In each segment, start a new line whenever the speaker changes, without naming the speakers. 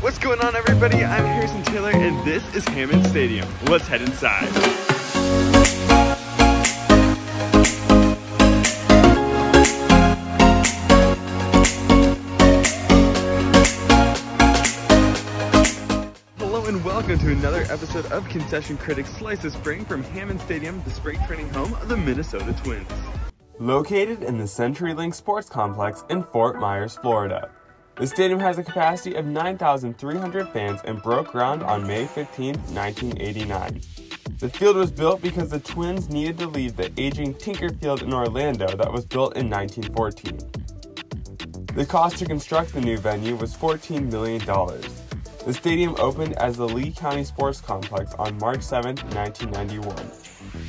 What's going on everybody? I'm Harrison Taylor and this is Hammond Stadium. Let's head inside. Hello and welcome to another episode of Concession Critics Slice of Spring from Hammond Stadium, the spring training home of the Minnesota Twins.
Located in the CenturyLink Sports Complex in Fort Myers, Florida. The stadium has a capacity of 9,300 fans and broke ground on May 15, 1989. The field was built because the Twins needed to leave the aging Tinker Field in Orlando that was built in 1914. The cost to construct the new venue was $14 million. The stadium opened as the Lee County Sports Complex on March 7, 1991.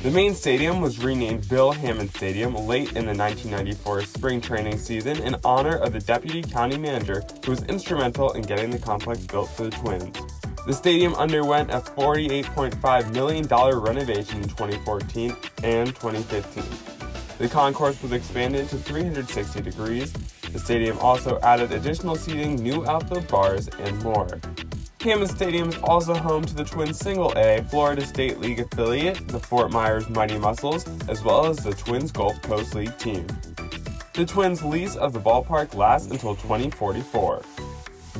The main stadium was renamed Bill Hammond Stadium late in the 1994 spring training season in honor of the deputy county manager who was instrumental in getting the complex built for the Twins. The stadium underwent a $48.5 million renovation in 2014 and 2015. The concourse was expanded to 360 degrees. The stadium also added additional seating, new outfield bars, and more. Hammond Stadium is also home to the Twins Single A Florida State League affiliate, the Fort Myers Mighty Mussels, as well as the Twins Gulf Coast League team. The Twins' lease of the ballpark lasts until 2044.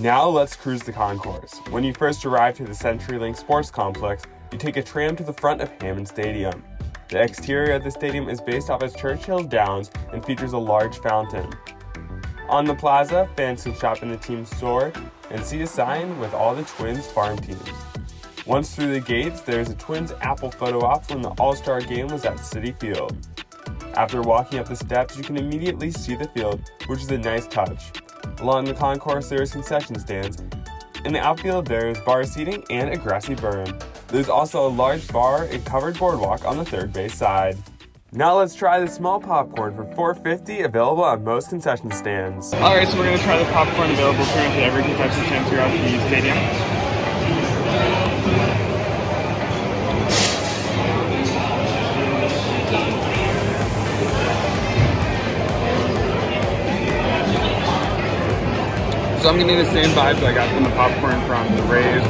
Now let's cruise the concourse. When you first arrive to the CenturyLink Sports Complex, you take a tram to the front of Hammond Stadium. The exterior of the stadium is based off of Churchill Downs and features a large fountain. On the plaza, fans can shop in the team store and see a sign with all the Twins farm teams. Once through the gates, there's a Twins Apple photo op when the All Star game was at Citi Field. After walking up the steps, you can immediately see the field, which is a nice touch. Along the concourse, there is concession stands. In the outfield, there is bar seating and a grassy berm. There's also a large bar and covered boardwalk on the third base side. Now let's try the small popcorn for $4.50 available at most concession stands.
Alright, so we're to try the popcorn available currently at every concession stand throughout the stadium. So I'm getting the same vibes I got from the popcorn from the Rays.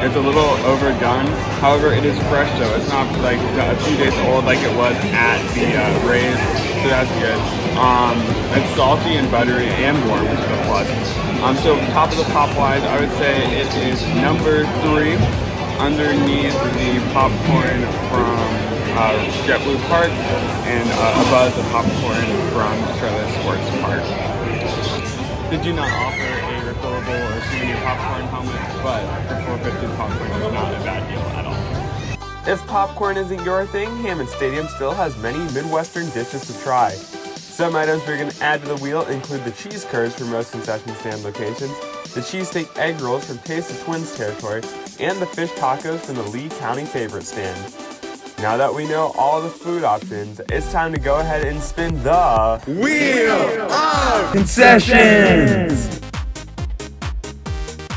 It's a little overdone. However, it is fresh though. It's not like a few days old like it was at the uh, Rays. So that's good. Um, it's salty and buttery and warm, which is a plus. Um, so top of the pop wise, I would say it is number three underneath the popcorn from uh, JetBlue Park and uh, above the popcorn from Charlotte Sports Park. Did you not offer a refillable or souvenir popcorn helmet? But for 450 popcorn is not a bad deal at all.
If popcorn isn't your thing, Hammond Stadium still has many Midwestern dishes to try. Some items we're going to add to the wheel include the cheese curds from most concession stand locations, the cheesesteak egg rolls from Taste of Twins territory, and the fish tacos from the Lee County favorite stand. Now that we know all the food options, it's time to go ahead and spin the
Wheel of
concessions!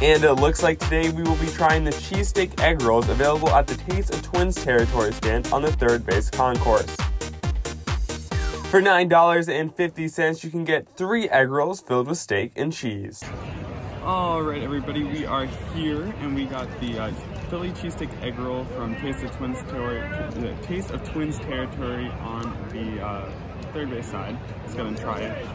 And it looks like today we will be trying the cheesesteak egg rolls available at the Taste of Twins territory stand on the third base concourse. For $9.50, you can get three egg rolls filled with steak and cheese.
All right, everybody, we are here, and we got the uh, Philly cheesesteak egg roll from Taste of Twins territory. Taste of Twins territory on the uh, third base side. Let's go and try it.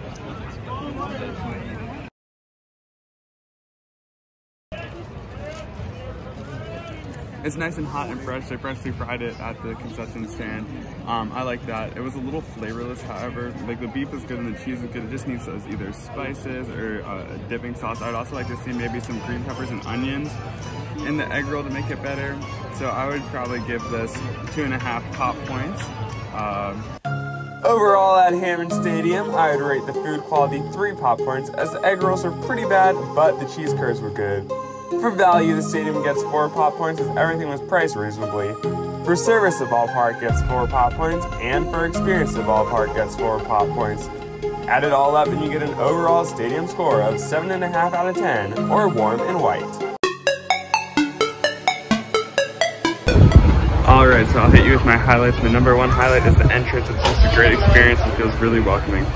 It's nice and hot and fresh. They freshly fried it at the concession stand. Um, I like that. It was a little flavorless, however. Like the beef is good and the cheese is good. It just needs those either spices or uh, a dipping sauce. I'd also like to see maybe some green peppers and onions in the egg roll to make it better. So I would probably give this two and a half pop points. Um,
Overall at Hammond Stadium, I would rate the food quality 3 popcorns as the egg rolls were pretty bad, but the cheese curds were good. For value, the stadium gets 4 popcorns as everything was priced reasonably. For service, the ballpark gets 4 popcorns, and for experience, the ballpark gets 4 popcorns. Add it all up and you get an overall stadium score of 7.5 out of 10, or warm and white.
Alright, so I'll hit you with my highlights. My number one highlight is the entrance. It's just a great experience and feels really welcoming.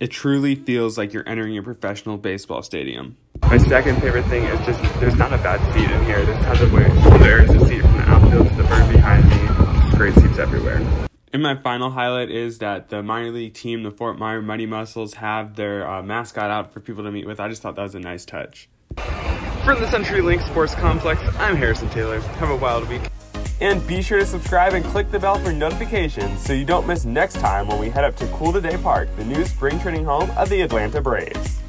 It truly feels like you're entering a professional baseball stadium.
My second favorite thing is just there's not a bad seat in here. There's tons of ways. There's a seat from the outfield to the bird behind me. Just great seats everywhere. And my final highlight is that the minor league team, the Fort Myer Mighty Mussels, have their uh, mascot out for people to meet with. I just thought that was a nice touch. From the CenturyLink Sports Complex, I'm Harrison Taylor. Have a wild week. And be sure to subscribe and click the bell for notifications so you don't miss next time when we head up to CoolToday Park, the new spring training home of the Atlanta Braves.